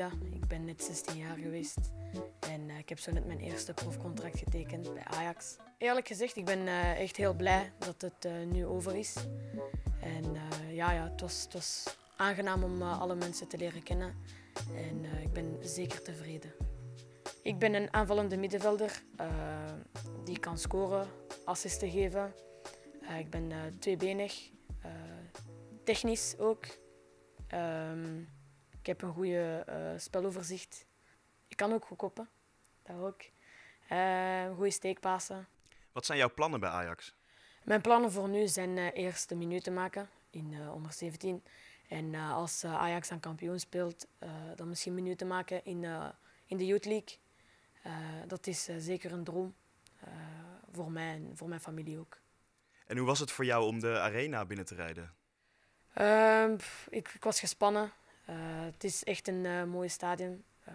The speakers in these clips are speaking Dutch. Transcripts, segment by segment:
Ik ben net 16 jaar geweest en ik heb zo net mijn eerste profcontract getekend bij Ajax. Eerlijk gezegd, ik ben echt heel blij dat het nu over is. En ja, ja het, was, het was aangenaam om alle mensen te leren kennen en ik ben zeker tevreden. Ik ben een aanvallende middenvelder die kan scoren, assisten geven. ik ben tweebenig, technisch ook. Ehm, ik heb een goede uh, speloverzicht. Ik kan ook goed koppen. Dat ook. Uh, goede steekpassen. Wat zijn jouw plannen bij Ajax? Mijn plannen voor nu zijn uh, eerst de minuten maken in onder 17. En als Ajax aan kampioen speelt, dan misschien minuten maken in, in de Youth League. dat is zeker een droom voor mij en voor mijn familie ook. En hoe was het voor jou om de arena binnen te rijden? Ehm, ik, ik, was gespannen. Uh, het is echt een uh, mooi stadion. Uh,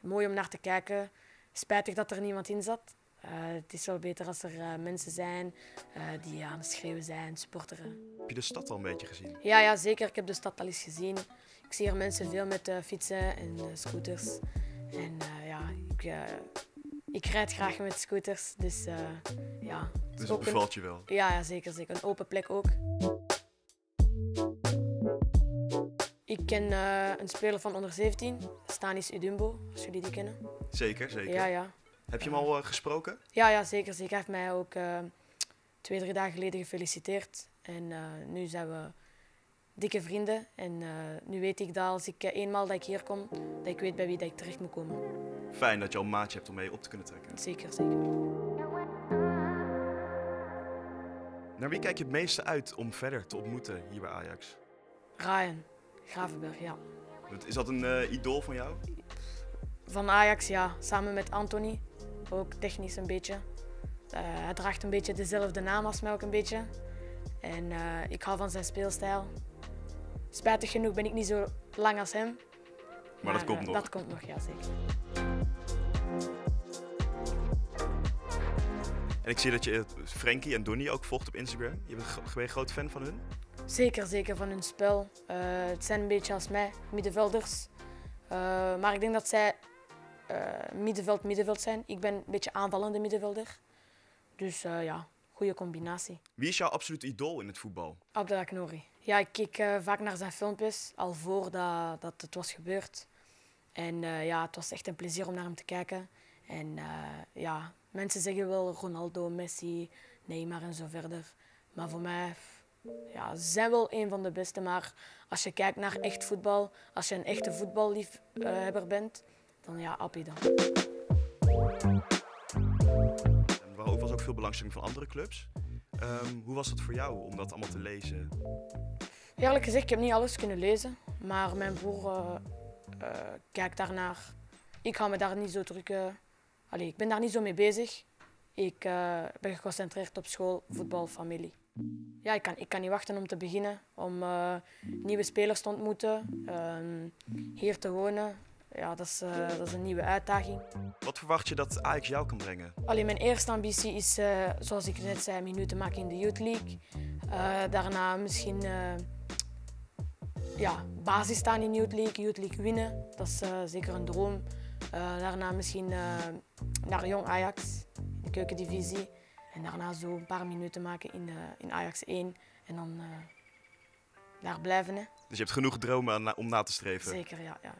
mooi om naar te kijken. Spijtig dat er niemand in zat. Eh, het is wel beter als er mensen zijn die aan het schreeuwen zijn, supporteren. Heb je de stad al een beetje gezien? Ja, ja, zeker. Ik heb de stad al eens gezien. Ik zie hier mensen veel met fietsen en scooters. En ja, ik, ik rijd graag met scooters. Dus ja. Dus het bevalt je wel? Ja, ja, zeker, zeker. Een open plek ook. Ken uh, een speler van onder 17, Stanis Udumbo, als jullie die kennen. Zeker, zeker. Ja, ja. Heb je hem al uh, gesproken? Ja, ja, zeker, zeker. Hij heeft mij ook uh, twee, drie dagen geleden gefeliciteerd. En nu zijn we dikke vrienden. En nu weet ik dat als ik eenmaal dat ik hier kom, dat ik weet bij wie dat ik terecht moet komen. Fijn dat je al een maatje hebt om mee op te kunnen trekken. Zeker, zeker. Naar wie kijk je het meeste uit om verder te ontmoeten hier bij Ajax? Ryan. Gravenberg, ja. Is dat een uh, idool van jou? Van Ajax, ja. Samen met Anthony. Ook technisch een beetje. Uh, hij draagt een beetje dezelfde naam als mij ook een beetje. En uh, ik hou van zijn speelstijl. Spijtig genoeg ben ik niet zo lang als hem. Maar, maar dat komt nog? Dat komt nog, ja zeker. En ik zie dat je Frankie en Donny ook volgt op Instagram. Je bent een groot fan van hun? Zeker, zeker van hun spel. Uh, het zijn een beetje als mij, middenvelders. Uh, maar ik denk dat zij uh, middenveld-middenveld zijn. Ik ben een beetje aanvallende middenvelder. Dus ja, goede combinatie. Wie is jouw absoluut idool in het voetbal? Abdelak Nouri. Ja, ik keek vaak naar zijn filmpjes, al voordat dat het was gebeurd. En ja, het was echt een plezier om naar hem te kijken. En ja, mensen zeggen wel Ronaldo, Messi, Neymar en zo verder. Maar voor mij ja, ze zijn wel een van de beste, maar als je kijkt naar echt voetbal, als je een echte voetballiefhebber bent, dan ja, Appie dan. Er was ook veel belangstelling van andere clubs. Um, hoe was het voor jou om dat allemaal te lezen? Eerlijk gezegd, ik heb niet alles kunnen lezen, maar mijn broer uh, uh, kijkt daarnaar. Ik ga me daar niet zo druk... Uh, Allee, ik ben daar niet zo mee bezig. Ik ben geconcentreerd op school, voetbal, familie ja, ik, kan, ik kan niet wachten om te beginnen, om uh, nieuwe spelers te ontmoeten, uh, hier te wonen. Ja, dat is, uh, dat is een nieuwe uitdaging. Wat verwacht je dat Ajax jou kan brengen? Mijn eerste ambitie is, eh, zoals ik net zei, minuten maken in de Youth League. daarna misschien ja, basis staan in de Youth League, Youth League winnen. Dat is zeker een droom. daarna misschien naar Jong Ajax, de keukendivisie. En daarna zo een paar minuten maken in, uh, in Ajax 1 en dan uh, daar blijven. Hè. Dus je hebt genoeg dromen om na te streven? Zeker, ja. ja.